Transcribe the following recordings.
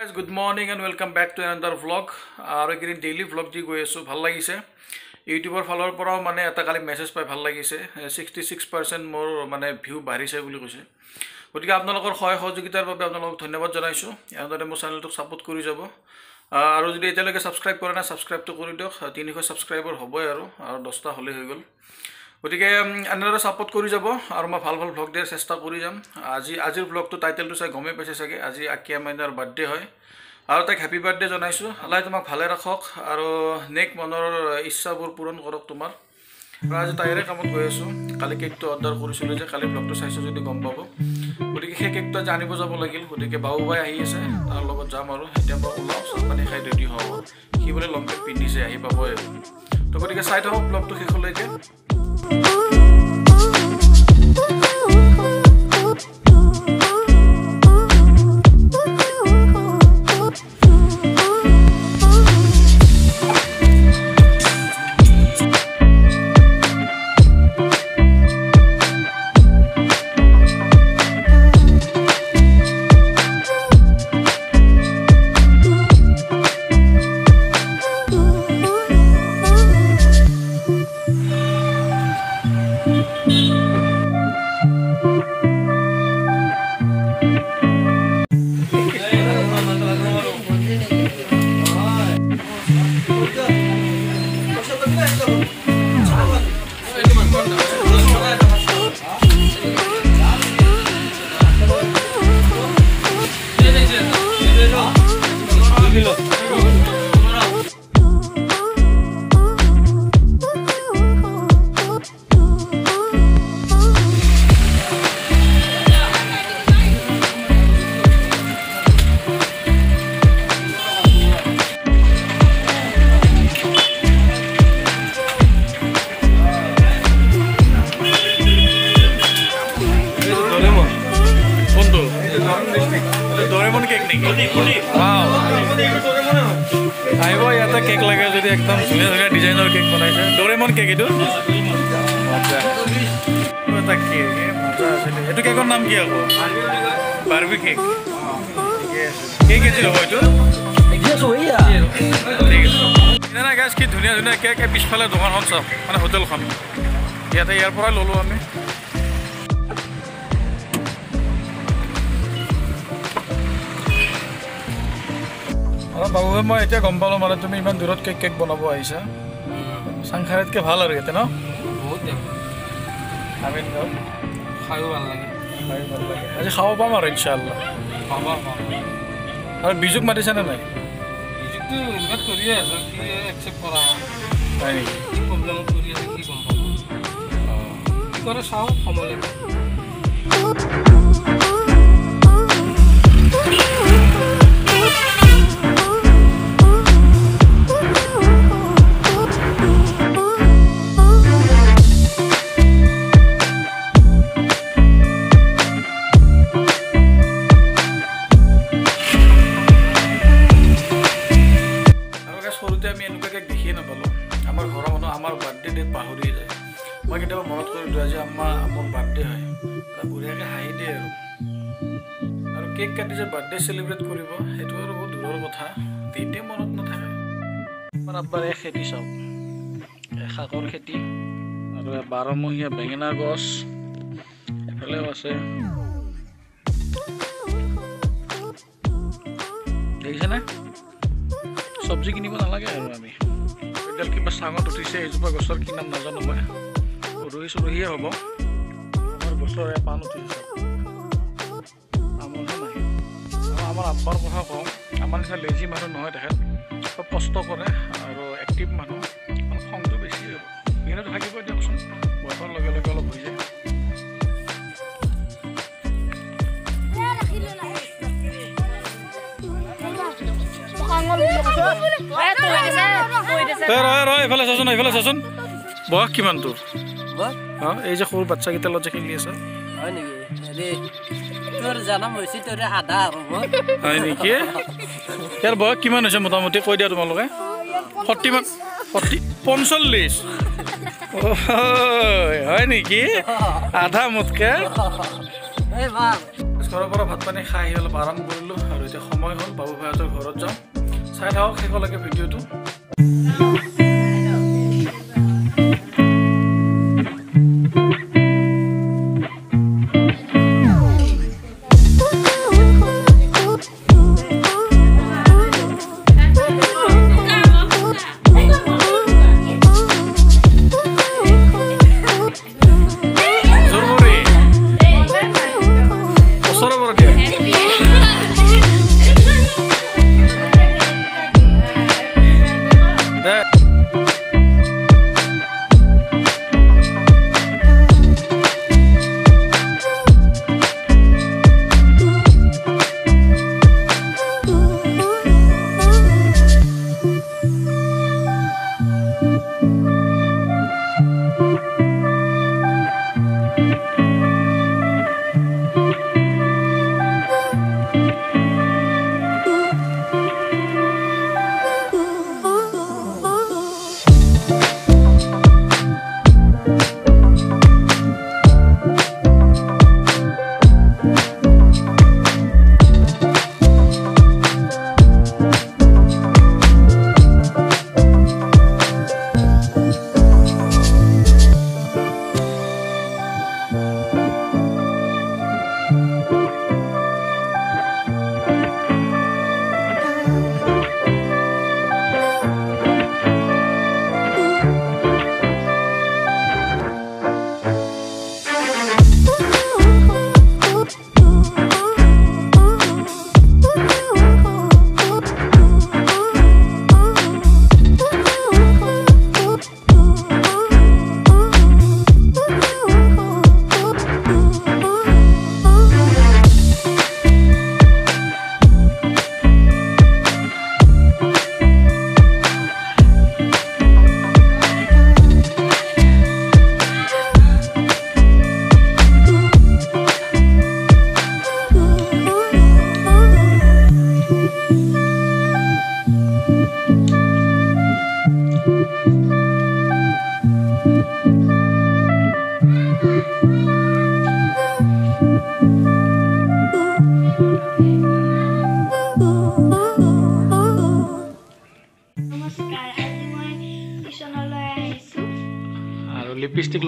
Guys good morning and welcome back to another vlog আৰু এইকেইদিন daily vlog দি গৈ আছোঁ ভাল লাগিছে। ইউটিউবৰ ফালৰ পৰাও মানে এটা কালি মেছেজ পাই ভাল লাগিছে। ছিক্সটি ছিক্স পাৰ্চেণ্ট মোৰ মানে ভিউ বাঢ়িছে বুলি কৈছে। গতিকে আপোনালোকৰ সহায় সহযোগিতাৰ বাবে আপোনালোকক ধন্যবাদ জনাইছোঁ। এনেদৰে মোৰ চেনেলটোক ছাপোৰ্ট কৰি যাব। আৰু যদি এতিয়ালৈকে ছাবস্ক্ৰাইব কৰা নাই ছাবস্ক্ৰাইবটো কৰি দিয়ক। তিনিশ ছাবস্ক্ৰাইবাৰ হ'বই আৰু আৰু দহটা হ'লেই হৈ গ'ল। গতিকে এনেদৰে ছাপোৰ্ট কৰি যাব আৰু মই ভাল ভাল ভ্লগ দিয়াৰ চেষ্টা কৰি যাম। আজি আজিৰ ভ্লগটো টাইটেলটো চাই গমেই পাইছে চাগে। আজি আকিয়া মাইনাৰ বাৰ্থডে হয়। আৰু তাইক হেপী বাৰ্থডে জনাইছোঁ। আল্লাই তোমাক ভালে ৰাখক আৰু নেক মনৰ ইচ্ছাবোৰ পূৰণ কৰক তোমাৰ। আৰু আজি তাইৰে কামত গৈ আছোঁ। কালি কেকটো অৰ্ডাৰ কৰিছিলোঁ যে কালি ব্লগটো চাইছোঁ যদি গম পাব। গতিকে সেই কেকটো আজি আনিব যাব লাগিল। গতিকে বাবু বাই আহি আছে। তাৰ লগত যাম আৰু। এতিয়া মই ওলাওঁ চাহ পানী খাই ৰেডি হ'ব সি বোলে লং পিন্ধিছে আহি পাবই। তো গতিকে চাই থাকক ব্লগটো শেষলৈকে। আহিব ইয়াতে কেক লাগে যদি একদম ধুনীয়া ধুনীয়া ডিজাইনৰ কেক বনাইছে। দৰেমন কেক এইটো? মজা এইটো কেক আছিলে কেকৰ নাম কি আকৌ? বাৰ্বি কেক ঠিকে আছে। কেই কেজি হ'ব এইটো কি ধুনীয়া ধুনীয়া কেক পিছফালে দোকানখন চাওক মানে হোটেলখন। ইয়াতে ইয়াৰ পৰাই ল'লোঁ আমি। বাবুৱে মই এতিয়া গম পালোঁ মানে তুমি ইমান দূৰত কেক কেক বনাব আহিছা। চাংখাৰীতকৈ ভাল আৰু ইয়াতে ন? বহুত আমি খায়ো ভাল লাগে। ভাল লাগে। আজি খাব পাম আৰু ইনশাল্লাহ পাবা পাবা আৰু বিজুক মাতিছেনে নাই? ইনভাইট কৰিয়ে আছোঁ কি একচেপ্ট কৰা হয় নেকি? কি প্ৰব্লেমত কৰি আছে কি গম পাব। কি কৰে চাওঁ সময় যে বাৰ্থডে চেলিব্ৰেট কৰিব সেইটো আৰু বহুত দূৰৰ কথা। ডেটে মনত নাথাকে। আব্বাৰ এই খেতি চাওক। শাকৰ খেতি আৰু বাৰমহীয়া বেঙেনা গছ এফালেও আছে। দেখিছেনে? চব্জি কিনিব নালাগে আৰু আমি? এডাল কিবা চাঙত উঠিছে এইজোপা গছৰ কি নাম নাজানো মই। উৰহি চুৰহিয়ে হ'ব। আমাৰ গছৰে পাণ উঠিছে। আমাৰ আব্বাৰ কথা কওঁ আমাৰ নিচিনা লেজি মানুহ নহয় তেখেত। খুব কষ্ট কৰে আৰু এক্টিভ মানুহ। অলপ খংটো বেছি সেইখিনিতো থাকিবই দিয়কচোন বয়সৰ লগে লগে অলপ হৈ যায়। তই ৰ ৰ এইফালে চাচোন এইফালে চাচোন। বয়স কিমান তোৰ? এই যে সৰু বাচ্চাকেইটাৰ লগত যে খেলি আছে। হয় নেকি? তোৰ জনম হৈছে তোৰ আধা হয় নেকি? ইয়াৰ বয়স কিমান হৈছে মোটামুটি? কৈ দিয়া তোমালোকে। সত্তিমান সত্তি পঞ্চল্লিছ। হয় নেকি? আধা মোতকৈ। ভাল ঘৰৰ পৰা ভাত পানী খাই আহি অলপ আৰাম কৰিলোঁ আৰু এতিয়া সময় হ'ল বাবু ভাইহঁতৰ ঘৰত যাওঁ চাই থাকক শেষলৈকে ভিডিঅ'টো।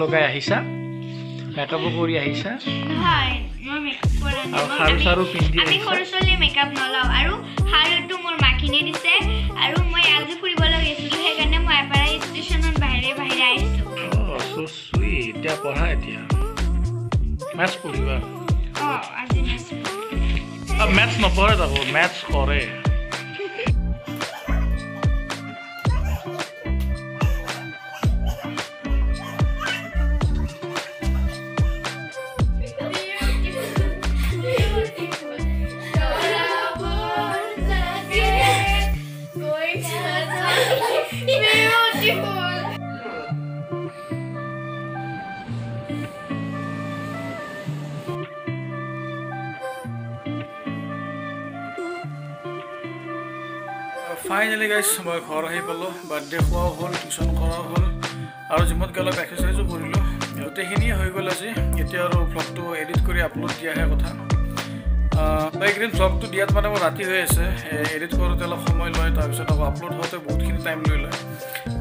লগাই আহিছা? মেকআপো কৰি আহিছা? আৰু খাৰু আমি- চাৰু পিন্ধি আমি? সৰু ছোৱালী মেকআপ নলওঁ আৰু সাৰুটো মোৰ মাখিনে দিছে আৰু মই আজি ফুৰিবলৈ গৈছিলোঁ সেইকাৰণে মই এবাৰ ষ্টেচনত বাহিৰে বাহিৰে আহিছোঁ। চ' চুইট এতিয়া পঢ়া এতিয়া? মেথছ পঢ়িবা? অঁ মেথছ নপঢ়ে তাকো মেথছ কৰে। ফাইনেলি গাইছ মই ঘৰ আহি পালোঁ। বাৰ্থডে খোৱাও হ'ল টিউশ্যন কৰাও হ'ল। আৰু জিমত গৈ অলপ এক্সাৰচাইজো কৰিলোঁ। গোটেইখিনিয়ে হৈ গ'ল আজি। এতিয়া আৰু ভ্লগটো এডিট কৰি আপলোড দিয়াহে কথা। এইকেইদিন ভ্লগটো দিয়াত মানে মোৰ ৰাতি হৈ আছে। এডিট কৰোঁতে অলপ সময় লয় তাৰপিছত আকৌ আপলোড হওঁতে বহুতখিনি টাইম লৈ লয়।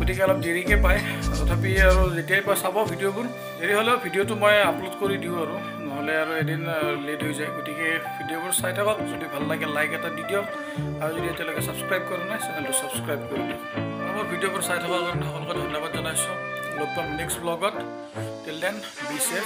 গতিকে অলপ দেৰিকৈ পায়। তথাপি আৰু যেতিয়াই পৰা চাব ভিডিঅ'বোৰ। দেৰি হ'লেও ভিডিঅ'টো মই আপলোড কৰি দিওঁ আৰু। নহ'লে আৰু এদিন লেট হৈ যায়। গতিকে ভিডিঅ'বোৰ চাই থাকক। যদি ভাল লাগে লাইক এটা দি দিয়ক। আৰু যদি এতিয়ালৈকে ছাবস্ক্ৰাইব কৰা নাই চেনেলটো ছাবস্ক্ৰাইব কৰি দিয়ক। আৰু মোৰ ভিডিঅ'বোৰ চাই থকাৰ কাৰণে সকলোকে ধন্যবাদ জনাইছোঁ। লগ পাম next ব্লগত till then B safe